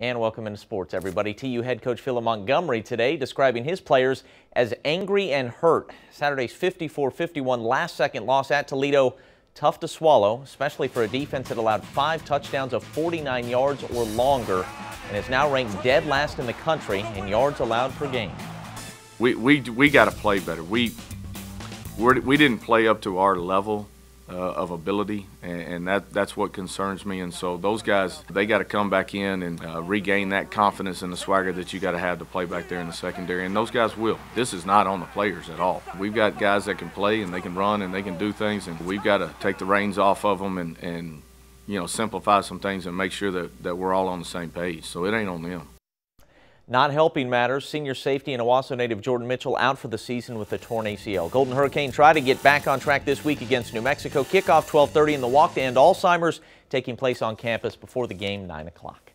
And welcome into sports, everybody. TU head coach Phil Montgomery today describing his players as angry and hurt. Saturday's 54-51 last-second loss at Toledo, tough to swallow, especially for a defense that allowed five touchdowns of 49 yards or longer and is now ranked dead last in the country in yards allowed per game. We, we, we got to play better. We, we're, we didn't play up to our level uh, of ability, and, and, that that's what concerns me. And so those guys, they got to come back in and uh, regain that confidence and the swagger that you got to have to play back there in the secondary. And those guys will. This is not on the players at all. We've got guys that can play and they can run and they can do things, and we've got to take the reins off of them and, and you know simplify some things and make sure that, that we're all on the same page. So it ain't on them. Not helping matters. Senior safety and Owasso native Jordan Mitchell out for the season with a torn ACL. Golden Hurricane try to get back on track this week against New Mexico. Kickoff 12:30 in the walk to end Alzheimer's taking place on campus before the game 9 o'clock.